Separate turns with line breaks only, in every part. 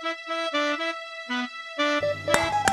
Thank you.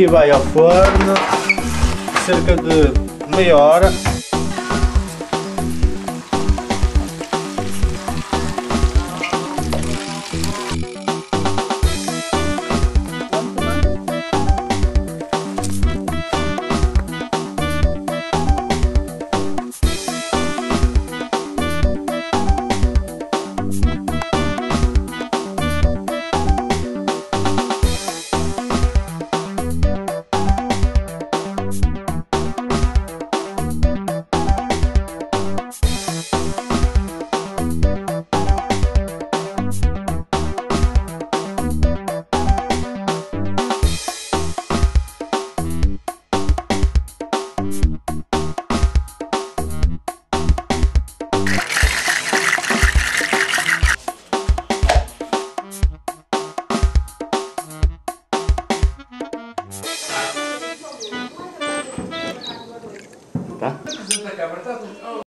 E vai ao forno cerca de meia hora tá?